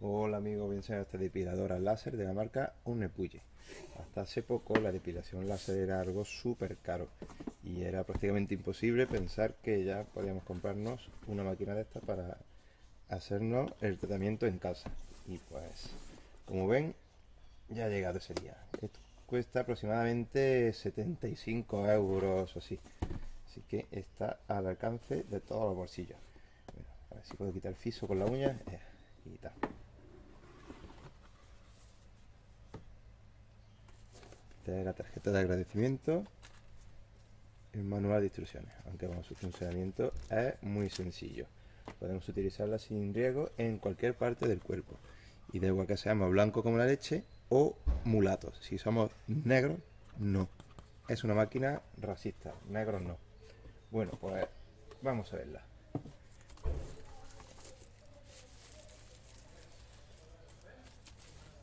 Hola amigos, bien a esta depiladora láser de la marca Unepuye. Hasta hace poco la depilación láser era algo súper caro y era prácticamente imposible pensar que ya podíamos comprarnos una máquina de esta para hacernos el tratamiento en casa. Y pues, como ven, ya ha llegado ese día. Esto cuesta aproximadamente 75 euros o así. Así que está al alcance de todos los bolsillos. a ver si puedo quitar el fiso con la uña. Eh, y tal. La tarjeta de agradecimiento, el manual de instrucciones, aunque bueno, su funcionamiento es muy sencillo. Podemos utilizarla sin riesgo en cualquier parte del cuerpo. Y da igual que seamos blanco como la leche o mulatos. Si somos negros, no. Es una máquina racista, negros no. Bueno, pues vamos a verla.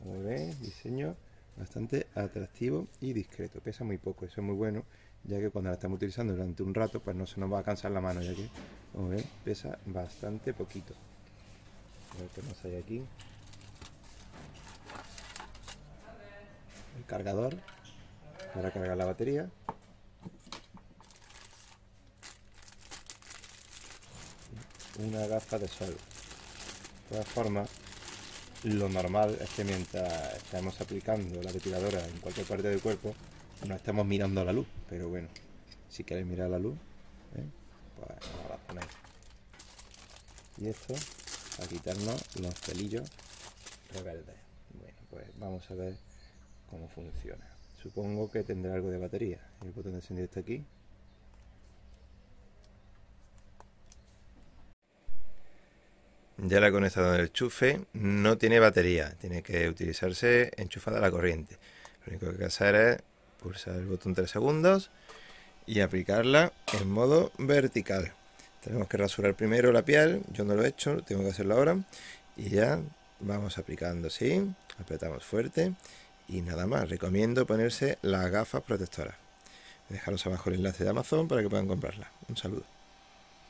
Muy bien, diseño bastante atractivo y discreto. Pesa muy poco, eso es muy bueno, ya que cuando la estamos utilizando durante un rato, pues no se nos va a cansar la mano, ya que, como ven, pesa bastante poquito. A ver qué más hay aquí. El cargador para cargar la batería. Una gafa de sol. De todas formas, lo normal es que mientras estamos aplicando la depiladora en cualquier parte del cuerpo, no estamos mirando la luz. Pero bueno, si queréis mirar la luz, ¿eh? pues la ponéis. Y esto, para quitarnos los pelillos rebeldes. Bueno, pues vamos a ver cómo funciona. Supongo que tendrá algo de batería. El botón de encendido está aquí. Ya la he conectado en el enchufe, no tiene batería, tiene que utilizarse enchufada la corriente. Lo único que hay que hacer es pulsar el botón 3 segundos y aplicarla en modo vertical. Tenemos que rasurar primero la piel, yo no lo he hecho, tengo que hacerlo ahora. Y ya vamos aplicando así, apretamos fuerte y nada más. Recomiendo ponerse las gafas protectoras. Dejaros abajo el enlace de Amazon para que puedan comprarla. Un saludo.